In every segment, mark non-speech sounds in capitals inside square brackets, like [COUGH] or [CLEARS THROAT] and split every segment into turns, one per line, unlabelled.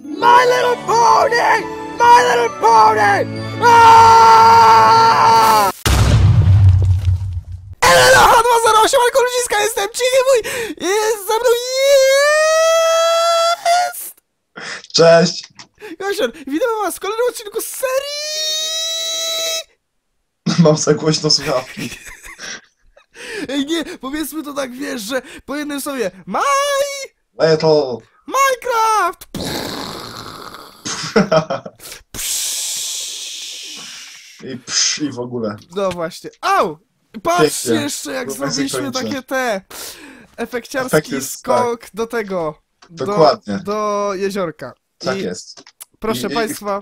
My Little Pony! My Little Pony! Aaaa! LLH 208 Marko Ludziska, jestem cichy mój! Jest za mną jest!
Cześć!
Gosior, witam was w kolejnym odcinku z serii!
Mam za głośno słuchawki.
Ej nie, powiedzmy to tak, wiesz, że po jednym sobie My
Little.
Minecraft!
I psz, i w ogóle.
No właśnie. Au! Patrzcie
Pięknie.
jeszcze jak
się
zrobiliśmy takie te efekciarski
Efekty,
skok do tego.
Dokładnie.
Do, do jeziorka.
Tak
I
jest.
proszę
I, i-
państwa,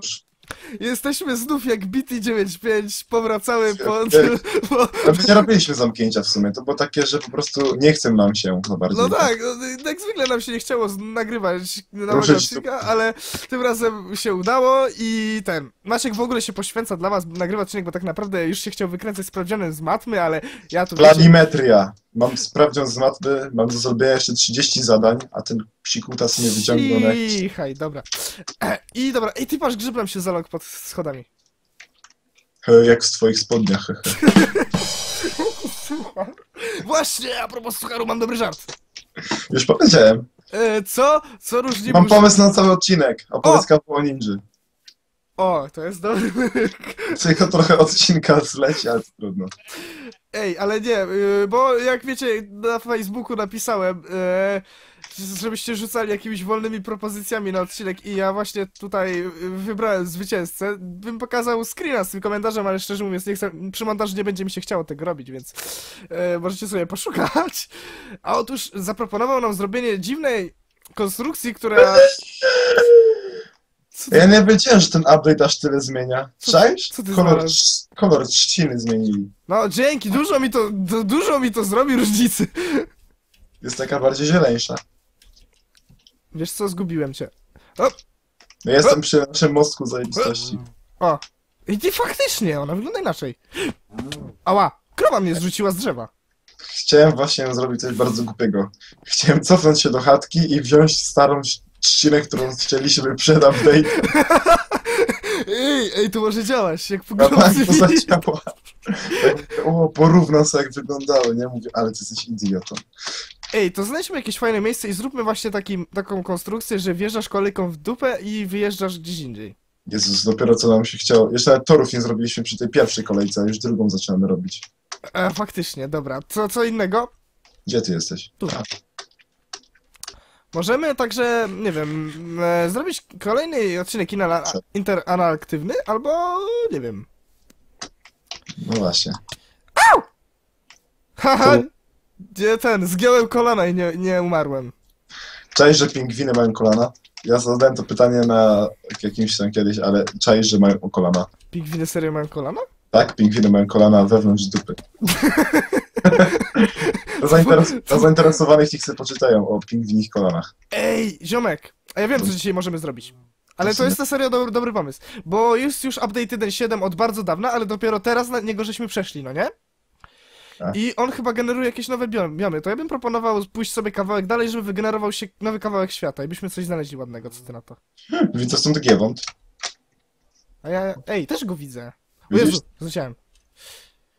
jesteśmy znów jak BT95, powracamy po...
Jak- [LAUGHS]
po
my nie robiliśmy zamknięcia w sumie, to było takie, że po prostu nie chce nam się za bardzo.
no tak, no, jak zwykle nam się nie chciało nagrywać nowego odcinka, ale tym razem się udało i ten, Maciek w ogóle się poświęca dla was, nagrywa odcinek, bo tak naprawdę już się chciał wykręcać sprawdzianem z matmy, ale ja tu... wiecie,
Planimetria. Mam sprawdzian z matmy, mam do zrobienia jeszcze 30 zadań, a ten psikutas mnie wyciągnął na jakiś...
Cichaj, dobra. E, [CLEARS THROAT] I dobra, ej, ty patrz, grzyb nam się zalog pod schodami.
He, Jak w twoich spodniach. [LAUGHS]
Właśnie, a propos sucharu, mam dobry żart.
Już powiedziałem.
E, co? Co różni
Mam pomysł na cały odcinek. Opowiedz o ninży.
O, to jest dobry. [LAUGHS]
Tylko trochę odcinka zleci, ale trudno.
Ej, ale nie, y, bo jak wiecie, na Facebooku napisałem, e, żebyście rzucali jakimiś wolnymi propozycjami na odcinek i ja właśnie tutaj y, wybrałem zwycięzcę. Bym pokazał screena z tym komentarzem, ale szczerze mówiąc, nie chcę, przy montażu nie będzie mi się chciało tego robić, więc możecie sobie poszukać. A otóż zaproponował nam zrobienie dziwnej konstrukcji, która...
Ja nie wiedziałem, że ten update aż tyle zmienia. Czaisz?
co ty
Kolor,
znalazł?
trz- kolor trzciny zmienili.
No dzięki, dużo mi to, du- dużo mi to zrobi różnicy.
Jest taka bardziej zieleńsza.
Wiesz co, zgubiłem cię.
Ja jestem przy naszym mostku zajebistości.
O, i ty faktycznie, ona wygląda inaczej. Ała, krowa mnie zrzuciła z drzewa.
Chciałem właśnie zrobić coś bardzo głupiego. Chciałem cofnąć się do chatki i wziąć starą trzcinę, którą chcieliśmy przed update. [LAUGHS]
Ej, ej, to może działać, jak
A tak to zadziała. Tak, o, porównam sobie jak wyglądało, nie? Mówię, ale ty jesteś idiotą.
Ej, to znajdźmy jakieś fajne miejsce i zróbmy właśnie taki, taką konstrukcję, że wjeżdżasz kolejką w dupę i wyjeżdżasz gdzieś indziej.
Jezus, dopiero co nam się chciało. Jeszcze nawet torów nie zrobiliśmy przy tej pierwszej kolejce, a już drugą zaczynamy robić.
E, faktycznie, dobra. Co, co innego?
Gdzie ty jesteś?
Tu. Możemy także, nie wiem, e, zrobić kolejny odcinek inala-
Co?
interaktywny, albo nie wiem.
No właśnie.
Haha!
Tu.
Gdzie ten, zgiąłem kolana i nie, nie umarłem.
Czaisz, że pingwiny mają kolana? Ja zadałem to pytanie na jakimś tam kiedyś, ale czaisz, że mają kolana?
Pingwiny serio mają kolana?
Tak, pingwiny mają kolana wewnątrz dupy. [LAUGHS] zainteres zainteresowanych niech sobie poczytają o pingwinich kolanach.
Ej, ziomek! A ja wiem, co dzisiaj możemy zrobić. Ale to jest na serio dobry, dobry pomysł. Bo jest już update 1.7 od bardzo dawna, ale dopiero teraz na niego żeśmy przeszli, no nie?
Tak.
I on chyba generuje jakieś nowe biom- biomy. To ja bym proponował pójść sobie kawałek dalej, żeby wygenerował się nowy kawałek świata i byśmy coś znaleźli ładnego. Co ty na to?
Widzę stąd giewont.
A ja... Ej, też go widzę. O
Widzisz?
Jezu, zleciałem.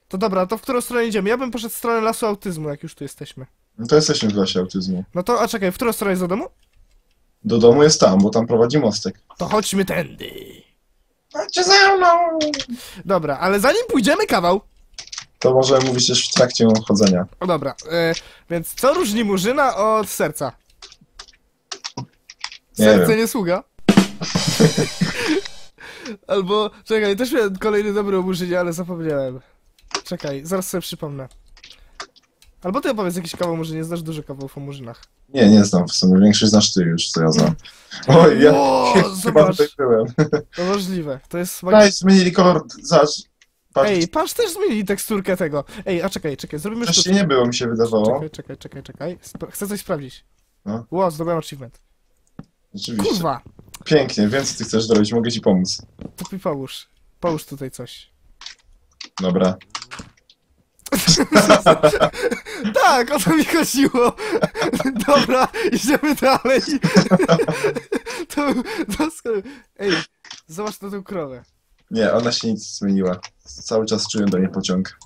To dobra, to w którą stronę idziemy? Ja bym poszedł w stronę lasu autyzmu, jak już tu jesteśmy.
No to jesteśmy w lasie autyzmu.
No to, a czekaj, w którą stronę jest do domu?
Do domu jest tam, bo tam prowadzi mostek.
To chodźmy tędy.
Chodźcie za mną!
Dobra, ale zanim pójdziemy kawał,
To możemy mówić też w trakcie chodzenia.
O dobra, e, więc co różni murzyna od serca?
Nie
Serce
wiem.
nie sługa? [LAUGHS] Albo, czekaj, też miałem kolejny dobry o murzynie, ale zapomniałem. Czekaj, zaraz sobie przypomnę. Albo ty opowiedz jakiś kawał murzynie, znasz dużo kawałów o murzynach.
Nie, nie znam w sumie. Większość znasz ty już, co ja znam. Oj, ja
Ło, [LAUGHS]
chyba
zobacz.
tutaj byłem. [LAUGHS]
To możliwe, to jest
Daj, zmienili kolor. Zobacz. Patrz,
Ej, patrz, też zmienili teksturkę tego. Ej, a czekaj, czekaj, zrobimy
wcześniej
sztuczkę.
nie było, mi się wydawało.
Czekaj, czekaj, czekaj, czekaj. Chcę coś sprawdzić.
No.
Ło, zdobyłem achievement.
Rzeczywiście.
Kurwa,
Pięknie, wiem co ty chcesz zrobić, mogę ci pomóc.
to mi połóż. Połóż tutaj coś.
Dobra. [LAUGHS]
tak, o to mi chodziło. Dobra, idziemy dalej. [LAUGHS] to, to skoro... Ej, zobacz na tę krowę.
Nie, ona się nic zmieniła. Cały czas czuję do niej pociąg.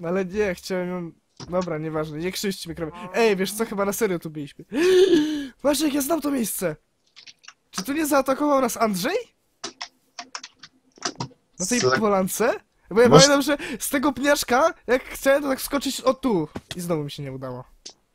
No ale nie, chciałem ją... Dobra, nieważne, nie krzywdź mi krowy. Ej, wiesz co, chyba na serio tu byliśmy. [GASPS] Maciek, ja znam to miejsce. Czy tu nie zaatakował nas Andrzej? Na tej polance? Bo ja
Masz-
pamiętam, że z tego pniaczka, jak chciałem, to tak skoczyć o tu. I znowu mi się nie udało.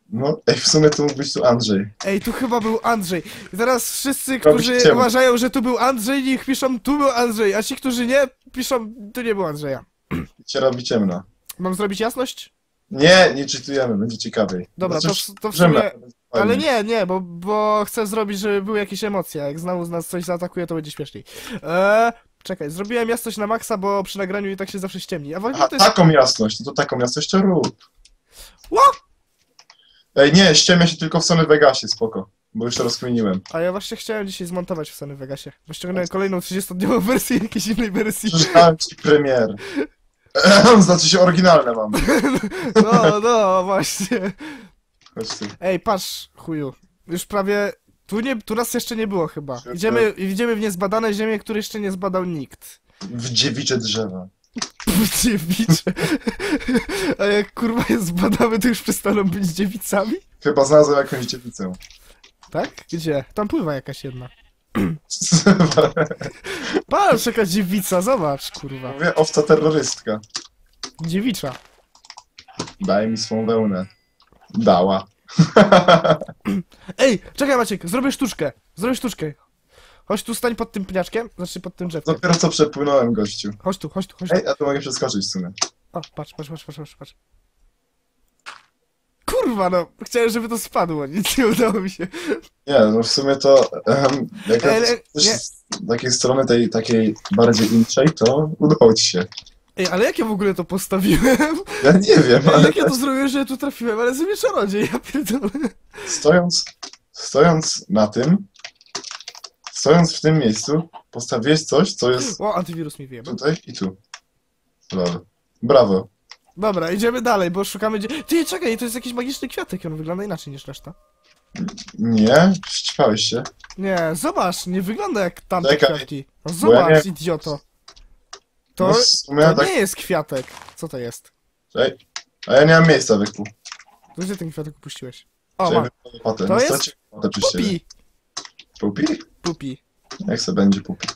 No, ej, w sumie to mógł być tu Andrzej.
Ej, tu chyba był Andrzej. I teraz wszyscy, którzy uważają, że tu był Andrzej, niech piszą tu był Andrzej, a ci, którzy nie, piszą tu nie było Andrzeja.
I się robi ciemno.
Mam zrobić jasność?
Nie, nie czytujemy, będzie ciekawiej.
Dobra, to, w- to w sumie...
ale
nie, nie, bo, bo chcę zrobić, żeby były jakieś emocje. Jak znowu z nas coś zaatakuje, to będzie śmieszniej. Eee, czekaj, zrobiłem jasność na maksa, bo przy nagraniu i tak się zawsze ściemni. A w ogóle
Aha,
to jest...
taką jasność, no to taką jasność to rób.
Ło!
Ej, nie, ściemnia się tylko w Sony Vegasie, spoko. Bo już to rozkminiłem.
A ja właśnie chciałem dzisiaj zmontować w Sony Vegasie. Bo ściągnąłem kolejną 30-dniową [LAUGHS] wersję jakiejś innej wersji.
Przeczytałem ci premier. znaczy się oryginalne mam. [LAUGHS]
No, no, właśnie.
Chodź tu.
Ej, patrz, chuju. Już prawie... Tu, nie, tu nas jeszcze nie było chyba. Idziemy, idziemy w niezbadane ziemie, które jeszcze nie zbadał nikt.
W dziewicze drzewa. [LAUGHS]
Dziewicze. A jak kurwa je zbadamy, to już przestaną być dziewicami?
Chyba znalazłem jakąś dziewicę.
Tak? Gdzie? Tam pływa jakaś jedna. [CLEARS THROAT] Patrz, jaka dziewica, zobacz, kurwa.
Mówię, owca terrorystka.
Dziewicza.
Daj mi swą wełnę. Dała. [LAUGHS]
Ej, czekaj Maciek, zrobię sztuczkę. Zrobię sztuczkę. Chodź tu, stań pod tym pniaczkiem, znaczy pod tym drzewkiem.
Dopiero co przepłynąłem, gościu.
Chodź tu, chodź tu, chodź tu.
Ej, a tu mogę przeskoczyć w sumie.
O, patrz, patrz, patrz, patrz, patrz, patrz. Kurwa no, chciałem, żeby to spadło, [LAUGHS] nic nie udało mi się.
Nie, no w sumie to um, jak
Ale-
też
nie.
z takiej strony tej takiej bardziej inczej, to udało ci się.
Ej, ale jak ja w ogóle to postawiłem?
Ja nie wiem, ale
jak ja to zrobiłem, że tu trafiłem, ale sobie czarodziej, ja pierdolę.
stojąc, stojąc na tym, stojąc w tym miejscu, postawiłeś coś, co jest
O, antywirus mi wyjebał.
tutaj i tu. Lol. Brawo.
Dobra, idziemy dalej, bo szukamy gdzie... Ty, czekaj, to jest jakiś magiczny kwiatek, on wygląda inaczej niż reszta.
Nie? Ścipałeś się?
Nie, zobacz, nie wygląda jak tamte
Czekaj,
kwiatki.
Bo ja
zobacz,
nie-
idioto. To,
No
to
tak...
nie jest kwiatek. Co to jest?
Ej, a ja nie mam miejsca wyku.
To Gdzie ten kwiatek upuściłeś? O, ma. To jest
przy siebie.
Pupi.
Pupi?
Pupi.
Jak se będzie pupi?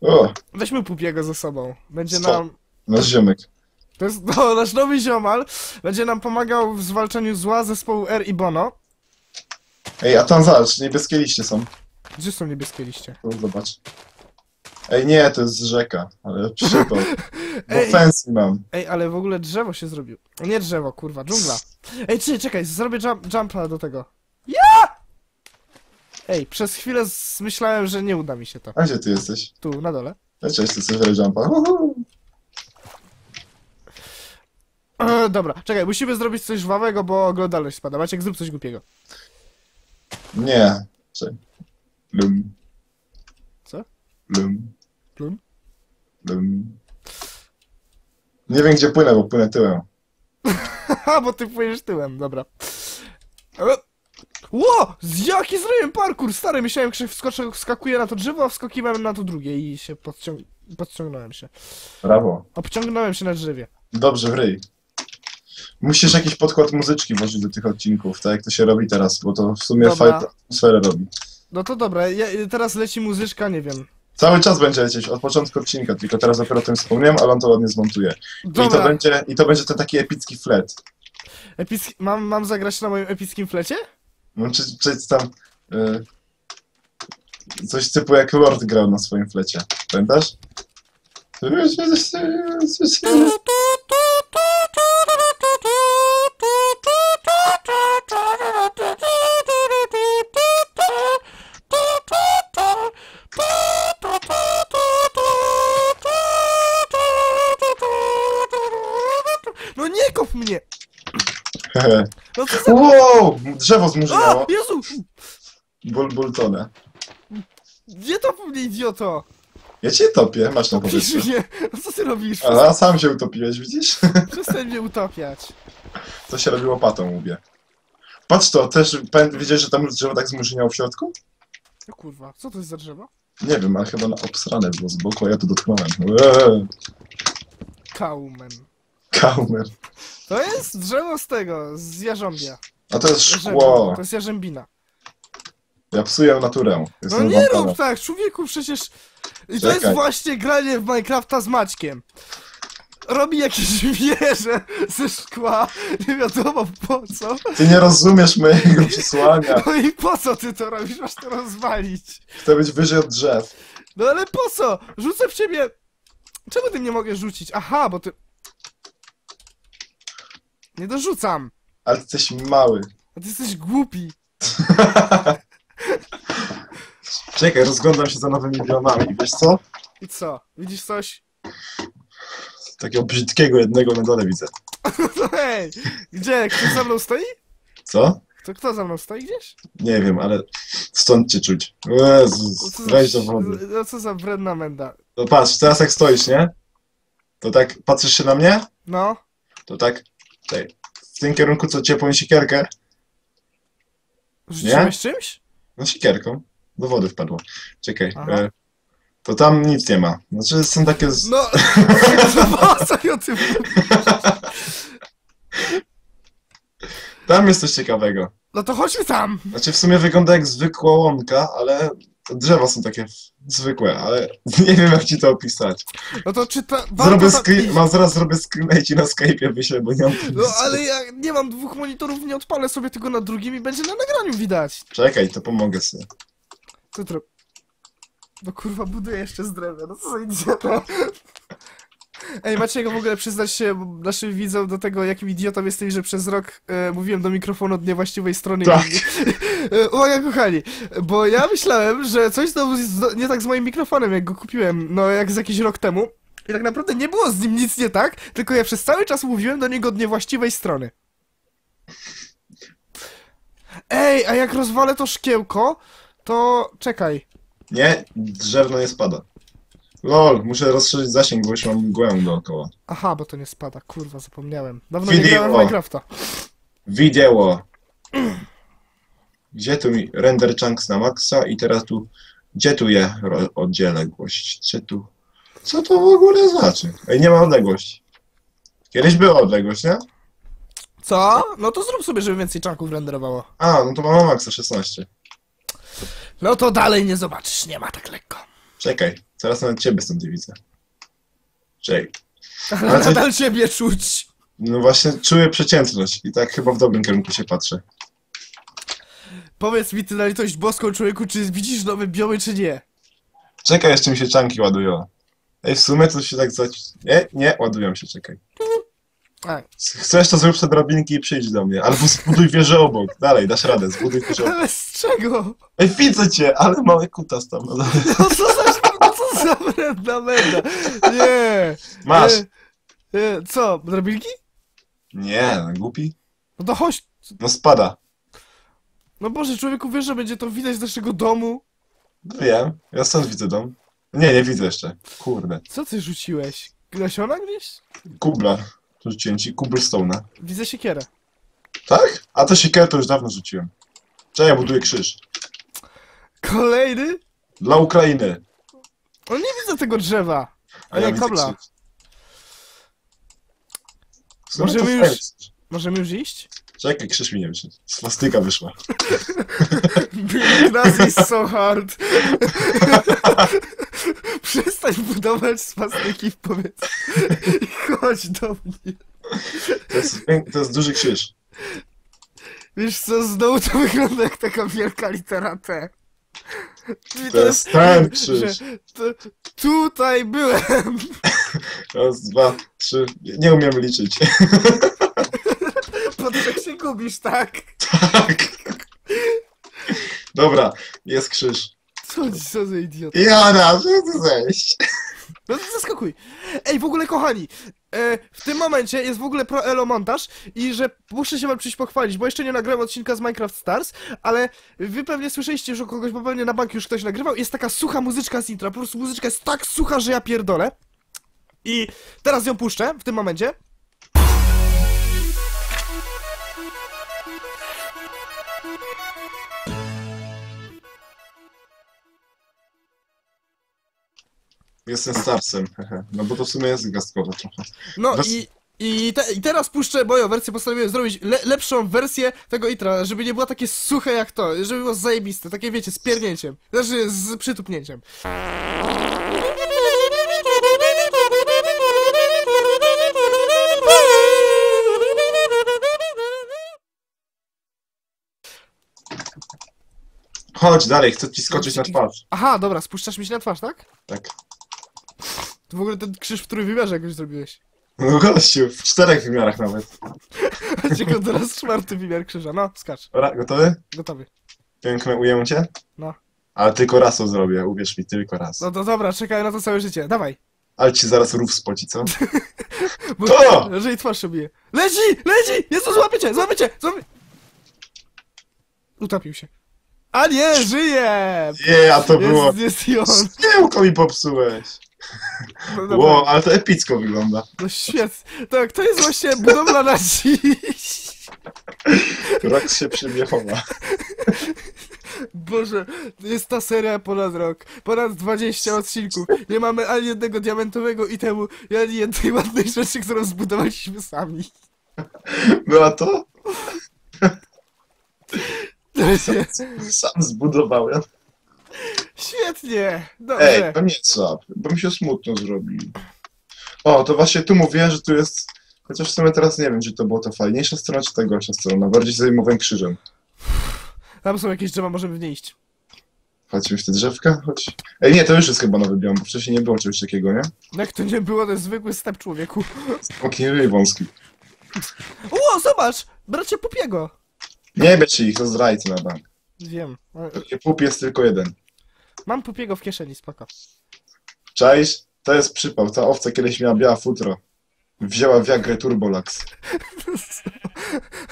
O,
Weźmy Pupiego ze sobą. Będzie
Co?
nam...
nasz ziomek.
To jest no, nasz nowy ziomal. Będzie nam pomagał w zwalczaniu zła zespołu R i Bono.
Ej, a tam zobacz, niebieskie liście są.
Gdzie są niebieskie liście?
Tu, zobacz. Ej, nie, to jest rzeka, ale przypał. [LAUGHS] Bo
Ej.
fancy mam.
Ej, ale w ogóle drzewo się zrobił. Nie drzewo, kurwa, dżungla. Ej, czy, czekaj, zrobię jump, jumpa do tego. Ja! Ej, przez chwilę myślałem, że nie uda mi się to.
A gdzie ty jesteś?
Tu, na dole.
Ja cześć, ty chcesz jumpa. Uhu.
E, dobra, czekaj, musimy zrobić coś żwawego, bo oglądalność spada. Maciek, zrób coś głupiego.
Nie. Czekaj. Lum.
Co?
Lum.
Plum?
Lum. Nie wiem, gdzie płynę, bo płynę tyłem. [LAUGHS]
Haha, bo ty płyniesz tyłem, dobra. E, Ło! Z jaki zrobiłem parkour, stary, myślałem, że wskoczę, wskakuję na to drzewo, a wskakiwałem na to drugie i się podciąg podciągnąłem się.
Brawo.
Obciągnąłem się na drzewie.
Dobrze, w ryj. Musisz jakiś podkład muzyczki włożyć do tych odcinków, tak jak to się robi teraz, bo to w sumie fajną atmosferę robi.
No to dobra, ja, teraz leci muzyczka, nie wiem.
Cały czas będzie lecieć, od początku odcinka, tylko teraz dopiero o tym wspomniałem, ale on to ładnie zmontuje. I to
Dobra,
będzie, i to będzie ten taki epicki flet.
epicki, mam, mam zagrać na moim epickim flecie?
No, czy, czy tam y, coś typu jak Lord grał na swoim flecie. Pamiętasz?
No co za...
wow! Drzewo
A!
zmurzynało.
Jezu!
Bul, bultone.
Gdzie to mnie, idioto?
Ja cię topię, masz na powietrze.
Pisz mnie. No co ty robisz?
A sam się utopiłeś, widzisz? [LAUGHS]
Przestań mnie utopiać.
Co się robi łopatą, mówię. Patrz to, też wiedziałeś, że tam drzewo tak zmurzyniało w środku?
No kurwa, co to jest za drzewo?
Nie wiem, ale chyba na obsrane było z boku, a ja to dotknąłem. Eee,
Kaumen.
Kaumer.
To jest drzewo z tego, z jarząbia.
A to jest szkło.
To jest jarzębina.
Ja psuję naturę.
No
Jestem
nie
wampirem.
rób tak, człowieku, przecież... I to jest właśnie granie w Minecrafta z Maćkiem. Robi jakieś [LAUGHS] wieże ze szkła, nie wiadomo po co.
Ty nie rozumiesz mojego [LAUGHS] przesłania.
No i po co ty to robisz? Masz to rozwalić.
Chcę być wyżej od drzew.
No ale po co? Rzucę w ciebie... Czemu tym nie mogę rzucić? Aha, bo ty... Nie dorzucam.
Ale ty jesteś mały.
A ty jesteś głupi. [LAUGHS]
Czekaj, rozglądam się za nowymi bionami. Wiesz co?
I co? Widzisz coś?
Takiego brzydkiego jednego na dole widzę.
No [LAUGHS] hej! Gdzie? Ktoś za mną stoi?
Co?
To kto za mną stoi gdzieś?
Nie wiem, ale stąd cię czuć. Jezus, weź do wody.
no co za wredna menda.
No patrz, teraz jak stoisz, nie? To tak, patrzysz się na mnie?
No.
To tak, tutaj, w tym kierunku, co ciepłą siekierkę,
Rzuciłeś czymś?
no siekierką, do wody wpadło. Czekaj, e, to tam nic nie ma. Znaczy są takie... Z...
No, [LAUGHS] no o tym?
Tam jest coś ciekawego.
No to chodźmy tam.
Znaczy w sumie wygląda jak zwykła łąka, ale drzewa są takie zwykłe, ale [LAUGHS] nie wiem jak ci to opisać.
No to czy ta...
Zrobię
tam
screen, mam zaraz zrobię screena i ci na Skype'ie wyślę, bo nie mam
No ale ja nie mam dwóch monitorów, nie odpalę sobie tego na drugim i będzie na nagraniu widać.
Czekaj, to pomogę sobie.
Co to? No kurwa, buduję jeszcze z drewna, no co za idiota. Ej, Maciego w ogóle przyznać się naszym widzom do tego, jakim idiotą jesteś, że przez rok e, mówiłem do mikrofonu od niewłaściwej strony.
Tak.
E, Uwaga, kochani, bo ja myślałem, że coś znowu jest nie tak z moim mikrofonem, jak go kupiłem, no jak z jakiś rok temu. I tak naprawdę nie było z nim nic nie tak, tylko ja przez cały czas mówiłem do niego od niewłaściwej strony. Ej, a jak rozwalę to szkiełko, to czekaj.
Nie, drzewno nie spada. Lol, muszę rozszerzyć zasięg, bo już mam mgłę dookoła.
Aha, bo to nie spada, kurwa, zapomniałem. Dawno nie
Wideo.
grałem w Minecrafta.
Wideo. Gdzie tu mi render chunks na maksa i teraz tu, gdzie tu je ro- odległość? Gdzie tu? Co to w ogóle znaczy? Ej, nie ma odległości. Kiedyś była odległość, nie?
Co? No to zrób sobie, żeby więcej czanków renderowało.
A, no to mam maksa 16.
No to dalej nie zobaczysz, nie ma tak lekko.
Czekaj, teraz nawet ciebie stąd nie widzę. Czekaj.
Ale
to-
nadal ciebie czuć.
No właśnie czuję przeciętność i tak chyba w dobrym kierunku się patrzę.
Powiedz mi ty na litość boską człowieku, czy widzisz nowe biomy, czy nie?
Czekaj, jeszcze mi się czanki ładują. Ej, w sumie to się tak za... Nie, nie, ładują się, czekaj.
A,
Chcesz to zrób sobie drabinki i przyjdź do mnie. Albo zbuduj wieżę obok. Dalej, dasz radę, zbuduj wieżę obok.
ale z czego?
Ej, widzę cię, ale mały kutas tam. No,
No co za, [LAUGHS] wredna menda? Nie.
Masz.
Nie. Nie. Co, drabinki?
Nie, no, głupi.
No to chodź.
No spada.
No Boże, człowieku, wiesz, że będzie to widać z naszego domu?
No wiem, ja stąd widzę dom. Nie, nie widzę jeszcze. Kurde.
Co ty rzuciłeś? Nasiona gdzieś?
Kubla. Rzuciłem ci cobblestone'a.
Widzę siekierę.
Tak? A to siekierę to już dawno rzuciłem. Czekaj, ja buduję krzyż.
Kolejny?
Dla Ukrainy.
O, nie widzę tego drzewa. A
ja
nie,
widzę
kobla.
krzyż. W sumie to
Możemy już-. Możemy już iść?
Czekaj, krzyż mi nie wyszedł. Swastyka wyszła. [LAUGHS]
Nazi is so hard. [LAUGHS] Przestań budować swastyki w powietrzu. [LAUGHS] I chodź do mnie.
To jest, pięk- to jest duży krzyż.
Wiesz co, znowu to wygląda jak taka wielka litera T. I
To jest ten krzyż.
że tutaj byłem. [LAUGHS]
Raz, dwa, trzy. Nie umiem liczyć. [LAUGHS]
Potem jak się gubisz, tak?
tak. Dobra, jest krzyż.
Co, co za idiot.
Jana, żeby zejść.
No to zaskakuj. Ej, w ogóle kochani, e, w tym momencie jest w ogóle pro elo montaż i że muszę się wam czymś pochwalić, bo jeszcze nie nagrałem odcinka z Minecraft Stars, ale wy pewnie słyszeliście, że u kogoś, bo pewnie na bank już ktoś nagrywał, jest taka sucha muzyczka z intra, po prostu muzyczka jest tak sucha, że ja pierdolę. I teraz ją puszczę w tym momencie.
Jestem starsem, hehe. No bo to w sumie jest gwiazdkowe trochę.
No
Bez-
i, i, te, i teraz puszczę moją wersję, postanowiłem zrobić le, lepszą wersję tego intra, żeby nie było takie suche jak to, żeby było zajebiste, takie wiecie, z piernięciem, znaczy z przytupnięciem.
Chodź dalej, chcę ci skoczyć na twarz.
Aha, dobra, spuszczasz mi się na twarz, tak?
Tak.
W ogóle ten krzyż w trójwymiarze jakoś zrobiłeś.
No gościu, w czterech wymiarach nawet. [LAUGHS]
Czekam teraz czwarty wymiar krzyża, no, skacz,
Dobra, gotowy?
gotowy.
Piękne ujęcie?
No.
Ale tylko raz to zrobię, uwierz mi, tylko raz.
No to dobra, czekaj na to całe życie, dawaj.
Ale ci zaraz rów spoci, co? [LAUGHS]
Bo,
To!
Jeżeli twarz się bije. Leci! Leci! Jezu, złapie cię! Złapie cię! Utopił się. A nie, żyje!
Nie, a to było...
Jest, i on.
Mi popsułeś.
No.
Wow, ale to epicko wygląda.
no świetnie. Tak, to jest właśnie budowla na dziś.
Rox się przy mnie chowa.
Boże, jest ta seria ponad rok. Ponad 20 odcinków. Nie mamy ani jednego diamentowego itemu, ani jednej ładnej rzeczy, którą zbudowaliśmy sami.
Była to?
No [LAUGHS] nie,
Sam zbudowałem.
Świetnie! Dobrze.
Ej, to nie słab, bo mi się smutno zrobi. O, to właśnie tu mówiłem, że tu jest... Chociaż w sumie teraz nie wiem, czy to była ta fajniejsza strona, czy ta gorsza strona. Bardziej zajmowałem krzyżem.
Tam są jakieś drzewa, możemy w nie iść.
Chodźmy w te drzewka, chodź. Ej, nie, to już jest chyba nowy biom, bo wcześniej nie było czegoś takiego, nie?
Jak to nie było, to jest zwykły step człowieku.
Taki ryj wąski.
O, zobacz! Bracie Pupiego!
Nie bierz ich, to zdrajcy na bank.
Wiem.
Pup jest tylko jeden.
Mam Pupiego w kieszeni, spoko.
Cześć, to jest przypał. Ta owca kiedyś miała biała futro. Wzięła Viagrę Turbolax. [LAUGHS]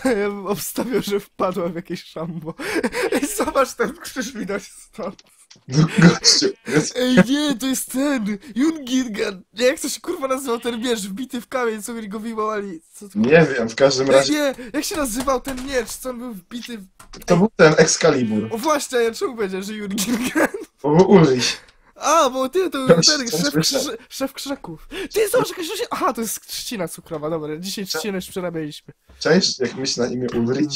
Ja bym obstawiał, że wpadła w jakieś szambo. [LAUGHS] Zobacz ten krzyż widać stąd.
No gościu.
Ej, nie, to jest ten! Jungirgan! Nie, jak to się kurwa nazywał ten miecz wbity w kamień, co go wywołali? Co to...
Nie wiem, w każdym
Ej,
razie
nie! Jak się nazywał ten miecz, co on był wbity w...
to był ten Excalibur.
O właśnie, ja czemu powiedział, że
był Ulrich.
A, bo ty, to był ten szef, krze, szef krzaków. Ty, zobacz, jakaś rośnie... Aha, to jest trzcina cukrowa, dobra, dzisiaj trzcinę już przerabialiśmy.
Cześć, jak myśli na imię Ulrich?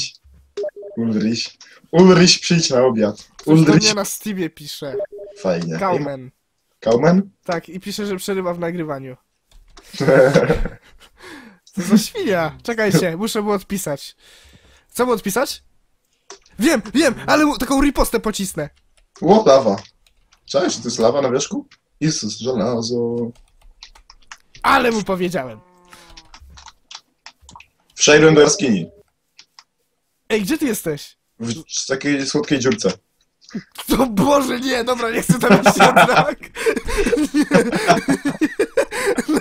Ulrich. Ulrich, przyjdź na obiad.
Do mnie
Ulrich.
na Steamie pisze.
Fajnie.
Kaumen.
Kaumen?
Tak, i pisze, że przerywa w nagrywaniu. [LAUGHS] Co za świnia? Czekajcie, muszę mu odpisać. Co mu odpisać? Wiem, wiem, ale mu taką ripostę pocisnę.
Ło, lawa. Cześć, to jest lawa na wierzchu? Jezus, żelazo.
Ale mu powiedziałem.
Wszedłem do jaskini.
Ej, gdzie ty jesteś?
W takiej słodkiej dziurce.
O Boże, nie, dobra, nie chcę tam iść. [LAUGHS] Nie.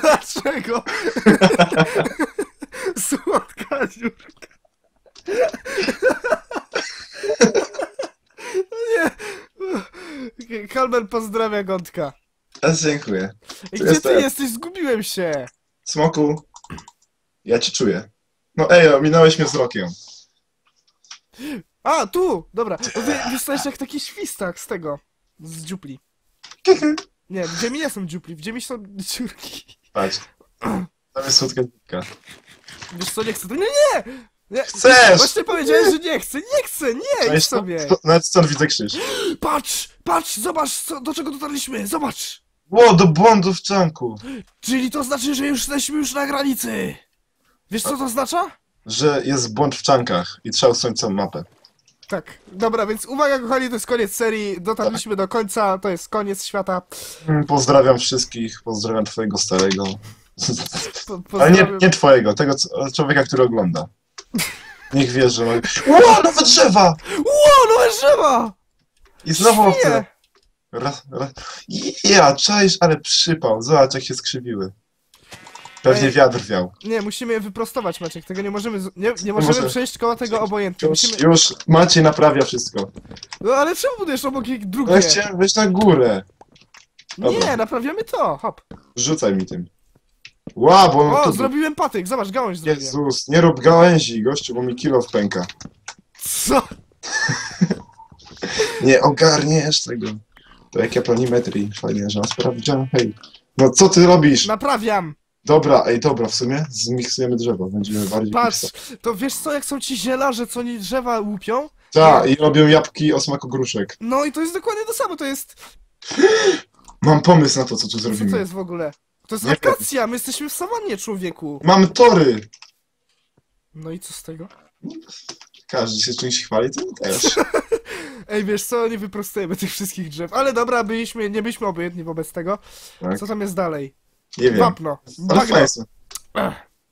Dlaczego? [LAUGHS] Słodka dziurka. Nie. Kalmer pozdrawia Gątka.
Dziękuję.
Ej,
Tu
Gdzie ty jesteś? Zgubiłem się.
Smoku, ja cię czuję. No ej, ominąłeś mnie wzrokiem.
A, tu! Dobra, ty wystałeś jak taki świstak z tego. Z dziupli. [LAUGHS] Nie, w ziemi nie są dziupli, w ziemi są dziurki.
Patrz. Tam jest słodka dziurka.
Wiesz co, nie chcę, nie, nie! nie
Chcesz!
Właśnie powiedziałeś, że nie chcę, nie chcę, nie, idź sobie!
Nawet stąd widzę krzyż.
Patrz, patrz, zobacz, co, do czego dotarliśmy, zobacz!
Ło, do błądu w czanku.
Czyli to znaczy, że już jesteśmy już na granicy! Wiesz co to oznacza?
Że jest błąd w czankach i trzeba usunąć całą mapę.
Tak, dobra, więc uwaga kochani, to jest koniec serii, dotarliśmy do końca, to jest koniec świata.
Mm, Pozdrawiam wszystkich, pozdrawiam twojego starego.
Po,
Ale nie, nie twojego, tego człowieka, który ogląda. Niech wie, że. Ło, nowe drzewa!
Ło, nowe drzewa!
I znowu. Raz, raz. Ja, czaisz, ale przypał. Zobacz, jak się skrzywiły. Pewnie
Ej.
wiatr wiał.
Nie, musimy je wyprostować, Maciek. Tego nie możemy. z- Nie, nie możemy
Może-
przejść koło tego obojętnie.
Już,
Musimy...
już Maciej naprawia wszystko.
No ale czemu budujesz obok jak drugie?
Ja chciałem wejść na górę.
Nie,
Dobra.
naprawiamy to. Hop.
Rzucaj mi tym. Ła, bo
O,
tu...
zrobiłem patyk. Zobacz, gałąź zrobiłem.
Jezus, nie rób gałęzi, gościu, bo mi kilo wpęka.
Co? [LAUGHS]
Nie ogarniesz tego. To jak ja planimetrii, fajnie, że sprawdzian. Hej. No co ty robisz?
Naprawiam.
Dobra, ej, dobra, w sumie zmiksujemy drzewo, będziemy bardziej
Patrz,
piksa.
to wiesz co, jak są ci zielarze, co oni drzewa łupią?
Tak, i robią jabłki o smaku gruszek.
No i to jest dokładnie to samo, to jest...
Mam pomysł na to, co tu
Co to
zrobimy.
jest w ogóle? To jest
Nie wiem.
akacja, my jesteśmy w sawannie, człowieku.
Mamy tory!
No i co z tego?
Każdy się czymś chwali, to my też. [LAUGHS]
Ej, wiesz co, nie wyprostujemy tych wszystkich drzew. Ale dobra, byliśmy, nie byliśmy obojętni wobec tego.
Tak.
Co tam jest dalej?
Nie wiem.
Wapno.
Ale
Bagno.
fajne są.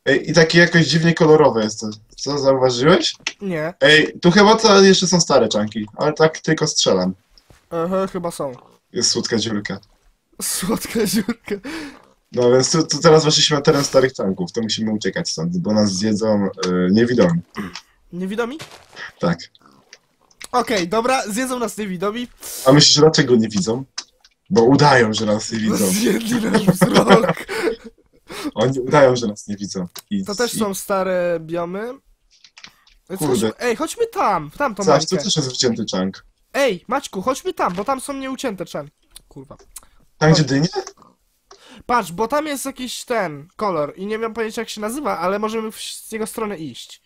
Ej, i takie jakoś dziwnie kolorowe jest to. Co, zauważyłeś?
Nie.
Ej, tu chyba to jeszcze są stare czanki, ale tak tylko strzelam.
Aha, chyba są.
Jest słodka dziurka.
Słodka dziurka.
No więc tu, tu teraz weszliśmy na teren starych czanków, to musimy uciekać stąd, bo nas zjedzą y, niewidomi.
Niewidomi?
Tak.
Okej, dobra, zjedzą nas niewidomi.
A myślisz, dlaczego nie widzą? Bo udają, że nas nie widzą.
Zjedli nasz wzrok. [LAUGHS]
Oni udają, że nas nie widzą. I,
To też
i-
są stare biomy. Więc
Kurde.
Chodźmy, ej, chodźmy tam, w tamtą
Zaś, to też jest wycięty czank.
Ej, Maćku, chodźmy tam, bo tam są nieucięte czan. Kurwa.
Tam gdzie dynie?
Patrz, bo tam jest jakiś ten kolor i nie wiem pojęcia jak się nazywa, ale możemy w z jego stronę iść.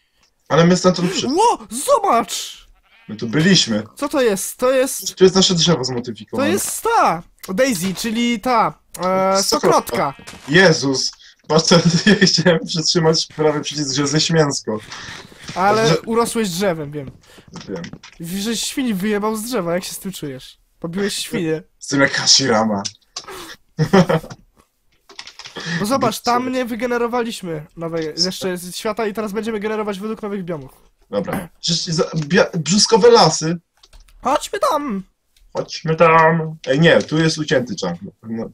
Ale my stamtąd przy...
Ło, zobacz!
My tu byliśmy.
Co to jest? To jest,
Tu jest nasze drzewo
to
zmodyfikowane.
jest ta, Daisy, czyli ta, e,
stokrotka. Jezus! Patrz, to [LAUGHS] ja chciałem przytrzymać prawy przycisk, że ze śmięsko.
Ale urosłeś drzewem, wiem.
Wiem.
Żeś świni wyjebał z drzewa, jak się z tym czujesz? Pobiłeś świnie.
Z tym jak Hashirama.
No zobacz, tam nie wygenerowaliśmy nowej jeszcze z świata i teraz będziemy generować według nowych biomów.
Dobra. Brzuskowe lasy.
Chodźmy tam!
Chodźmy tam. Ej, nie, tu jest ucięty czank. No.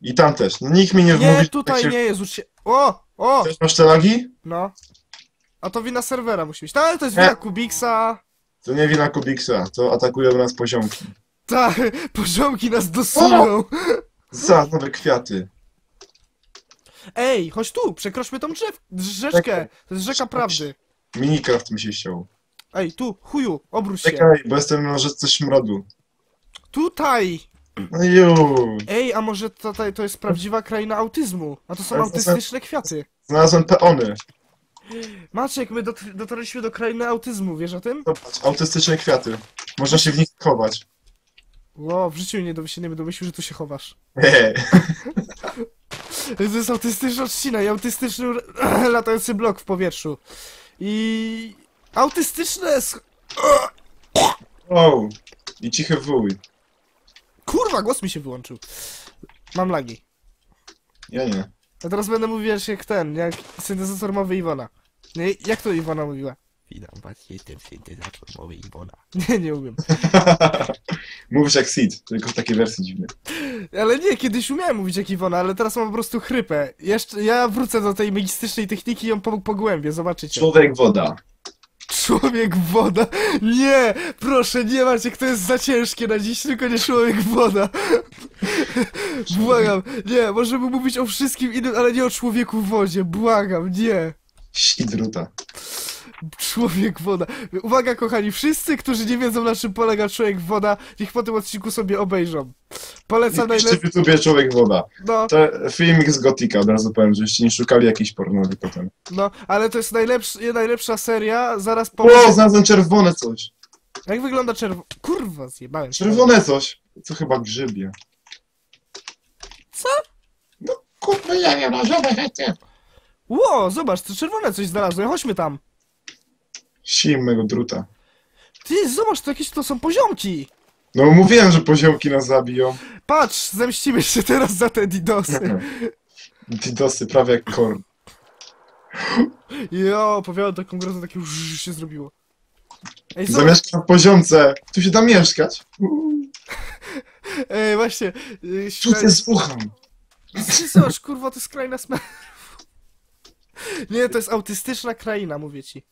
I tam też. No, nikt mi nie
Nie,
wmówi, że
tutaj
tak się...
nie jest się... O! O!
Też masz te lagi?
No. A to wina serwera musi być. No ale to jest
Nie.
wina Kubiksa.
To nie wina Kubiksa, to atakują nas poziomki.
Tak, [LAUGHS] poziomki nas dosuną.
Za nowe kwiaty.
Ej, chodź tu, przekroczmy tą drzew... rzeczkę. To jest rzeka prawdy.
Minecraft mi się ściął.
Ej, tu, chuju, obróć się.
Czekaj, bo jestem na rzece śmrodu.
Tutaj!
No ju.
Ej, a może tutaj to jest prawdziwa kraina autyzmu? A to są
Ale to są-
autystyczne kwiaty.
Znalazłem peony.
Maciek, my dot- dotarliśmy do krainy autyzmu, wiesz o tym?
Zobacz, autystyczne kwiaty. Można się w nich chować.
Ło, w życiu nie, się nie będę myślał, że tu się chowasz.
Hehe. [LAUGHS]
To jest autystyczna trzcina i autystyczny [CLEARS THROAT] latający blok w powietrzu. I... Autystyczne... sch-
Wow. I cichy wuj.
Kurwa, głos mi się wyłączył. Mam lagi.
Ja nie.
A teraz będę mówił wiesz, jak ten, jak syntezator mowy Iwona. Nie, jak to Iwona mówiła?
Witam was, jestem syntezator mowy Iwona. [LAUGHS]
Nie, nie umiem. [LAUGHS]
Mówisz jak Sid, tylko w takiej wersji dziwnej.
Ale nie, kiedyś umiałem mówić jak Iwona, ale teraz mam po prostu chrypę. Jeszcze, ja wrócę do tej magistycznej techniki i ją po- pogłębię, zobaczycie.
Człowiek woda.
Człowiek woda! Nie! Proszę, nie Maciek, to jest za ciężkie na dziś, tylko nie człowiek woda. Błagam, nie, możemy mówić o wszystkim innym, ale nie o człowieku w wodzie, błagam, nie.
Sidruta.
Człowiek woda. Uwaga, kochani, wszyscy, którzy nie wiedzą na czym polega człowiek woda, niech po tym odcinku sobie obejrzą. Polecam najlepiej.
w YouTubie Człowiek woda.
No,
To filmik z Gotika, od razu powiem, żeście nie szukali jakiejś pornowy potem.
no, ale to jest najlepszy, najlepsza seria, zaraz po.
O, znalazłem czerwone coś.
Jak wygląda czerwo... Kurwa, zjebałem.
Czerwone coś. Co chyba grzybie.
Co?
Kurwa, ja nie mam żadnych
Ło, zobacz, to czerwone coś znalazłem, chodźmy tam.
Sim mego druta.
Ty, zobacz, to jakieś to są poziomki.
No mówiłem, że poziomki nas zabiją.
Patrz, zemścimy się teraz za te didosy. [LAUGHS]
Didosy, prawie jak korn.
Jo, opowiadam taką grozę, takie już się zrobiło. Ej, zobacz,
Zamieszkam w poziomce. Tu się da mieszkać.
ej, właśnie, yy,
Tu
śmia-
się słucham.
Ty Zobacz, kurwa, to jest kraina smerfów. Nie, to jest autystyczna kraina, mówię ci.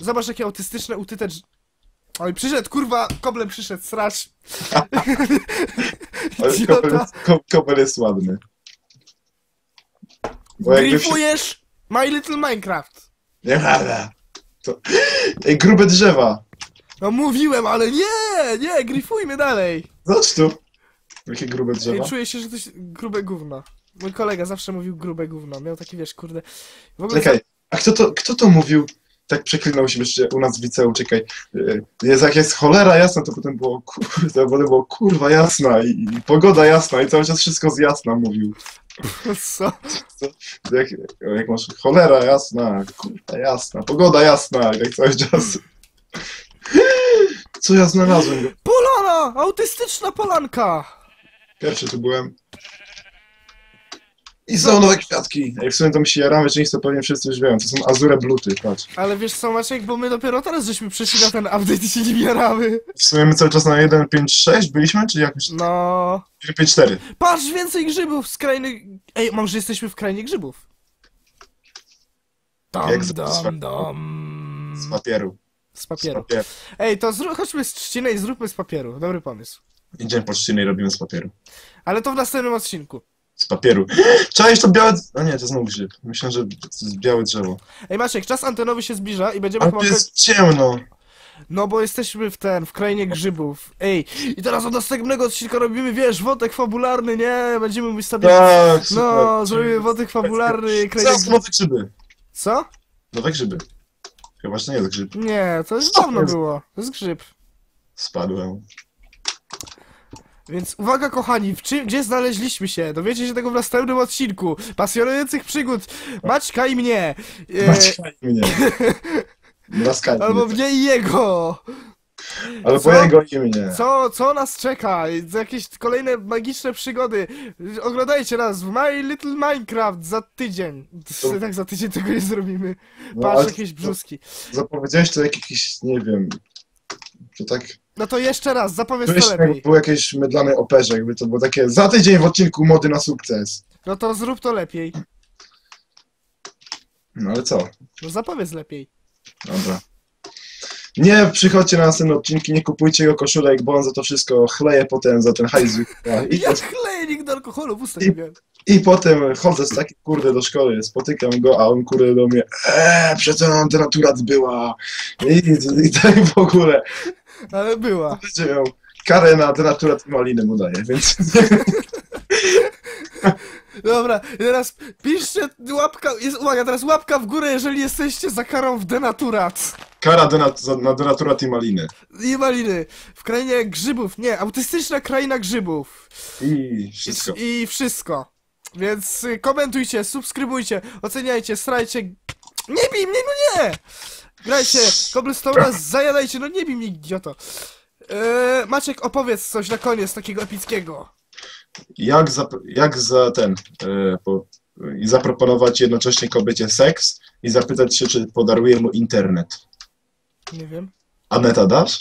Zobacz, jakie autystyczne utyte drz... Oj, przyszedł, kurwa, koblem przyszedł, sracz. [LAUGHS]
Ale
Idiota.
Jest, ko- kobel jest ładny. Bo jakby
Grifujesz My Little Minecraft.
Nie, ale... To... Ej, grube drzewa!
No mówiłem, ale nie, nie, grifujmy dalej.
Zobacz tu! Jakie grube drzewa.
Ej, czuję się, że to jest grube gówno. Mój kolega zawsze mówił grube gówno, miał taki, wiesz, kurde... W ogóle
Czekaj, a kto to, kto to mówił? Tak przeklinał się jeszcze u nas w liceum, czekaj. y, Jest jak jest cholera jasna, to potem było kurde, potem było kurwa jasna i, i pogoda jasna i cały czas wszystko z jasna mówił.
Co?
Jak, jak masz cholera jasna, kurwa jasna, pogoda jasna i tak cały czas. Co ja znalazłem?
Polana! Autystyczna polanka!
Pierwszy tu byłem. I są nowe kwiatki. Ej, w sumie to mi się jaramy co pewnie wszyscy już wiem. To są azure bluty, patrz.
Ale wiesz co, Maciek, bo my dopiero teraz żeśmy przeszli na ten update i się nie bieramy.
W sumie my cały czas na 1.5.6 byliśmy, czy jakoś
No...
1.5.4?
Patrz, więcej grzybów z krainy... Ej, może jesteśmy w krainie grzybów? Dam,
Jak z-
dam, dam.
Z papieru.
Z
Z
papieru.
papieru.
Ej, to zró- chodźmy z trzciny i zróbmy z papieru. Dobry pomysł.
Idziemy po trzciny i robimy z papieru.
Ale to w następnym odcinku.
Z papieru. Czaisz to białe... A nie, to znowu grzyb. Myślałem, że to jest białe drzewo.
Ej, Maciek, czas antenowy się zbliża i będziemy
Ale
chyba...
tu jest ciemno.
No bo jesteśmy w ten, w krainie grzybów. Ej, i teraz od następnego odcinka robimy, wiesz, wątek fabularny, nie? Będziemy mówić sobie...
Tak,
No,
super.
zrobimy wątek fabularny, krainie
Co? Nowe grzyby.
Co?
Nowe grzyby. Chyba, że to nie jest grzyb.
Nie, to już
Co
dawno
jest?
było. To jest grzyb.
Spadłem.
Więc uwaga kochani, w czym, gdzie znaleźliśmy się? Dowiecie się tego w następnym odcinku. Pasjonujących przygód Maćka i mnie. E,
Maciej mnie. [LAUGHS] Laskaj
albo
mnie.
mnie i jego.
Albo
Co?
jego i mnie.
Co, co nas czeka? Jakieś kolejne magiczne przygody. Oglądajcie nas w My Little Minecraft za tydzień.
To-
Tak za tydzień tego nie zrobimy.
No,
Patrz, jakieś brzuski.
Zapowiedziałeś to jak jakiś, nie wiem... To tak...
No to jeszcze raz, zapowiedz
Czułeś
to lepiej.
był jakiś mydlany operze, jakby to było takie za tydzień w odcinku mody na sukces.
No to zrób to lepiej.
No ale co?
No zapowiedz lepiej.
Dobra. Nie przychodźcie na następne odcinki, nie kupujcie jego koszulek, bo on za to wszystko chleje potem za ten hajs. I, [LAUGHS]
Ja chleję nikt do alkoholu w ustach
I-. I potem chodzę z takim kurde do szkoły, spotykam go, a on kurde do mnie eee, przecież nam denaturat była. I, i, i tak w ogóle.
Ale była.
Miał karę na denaturat i maliny mu daje, więc [LAUGHS]
Dobra, teraz piszcie łapka, jest, uwaga, teraz łapka w górę, jeżeli jesteście za karą w denaturat.
kara denat, za- na denaturat i maliny.
I maliny. W krainie grzybów, nie, autystyczna kraina grzybów.
I wszystko.
I, I wszystko. Więc y, komentujcie, subskrybujcie, oceniajcie, strajcie. Nie bij mnie, no nie! Grajcie, Cobblestone'a zajadajcie, no nie bij mnie, idioto. Eee, Maciek, opowiedz coś na koniec takiego epickiego.
Jak za, jak za ten, e, po, i zaproponować jednocześnie kobiecie seks i zapytać się, czy podaruje mu internet.
Nie wiem.
Aneta, dasz?